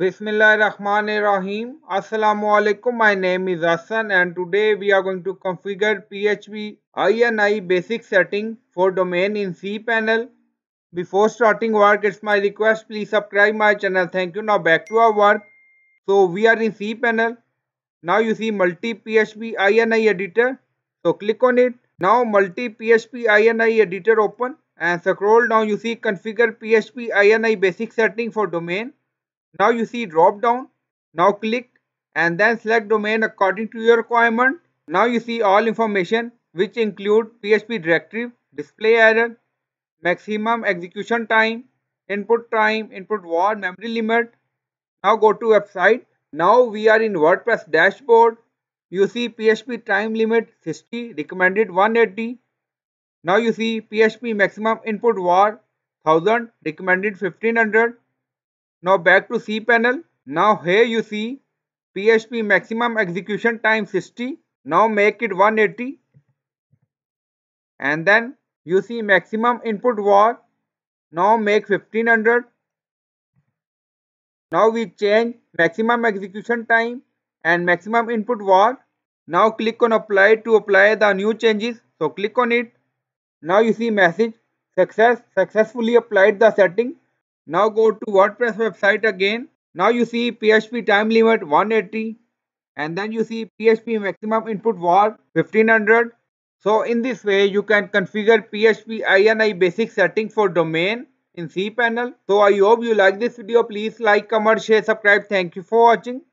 Bismillahirrahmanirrahim. Assalamu alaikum. My name is Hassan and today we are going to configure PHP INI basic setting for domain in cPanel. Before starting work, it's my request please subscribe my channel. Thank you. Now back to our work. So we are in cPanel. Now you see multi PHP INI editor. So click on it. Now multi PHP INI editor open and scroll down you see configure PHP INI basic setting for domain. Now you see drop down. Now click and then select domain according to your requirement. Now you see all information which include PHP directory, display error, maximum execution time, input time, input var, memory limit. Now go to website. Now we are in WordPress dashboard. You see PHP time limit 60, recommended 180. Now you see PHP maximum input var 1000, recommended 1500. Now back to cPanel. Now here you see PHP maximum execution time 60. Now make it 180. And then you see maximum input var. Now make 1500. Now we change maximum execution time and maximum input var. Now click on apply to apply the new changes. So click on it. Now you see message success successfully applied the setting now go to WordPress website again. Now you see PHP time limit 180 and then you see PHP maximum input var 1500. So in this way you can configure PHP INI basic setting for domain in cPanel. So I hope you like this video. Please like, comment, share, subscribe. Thank you for watching.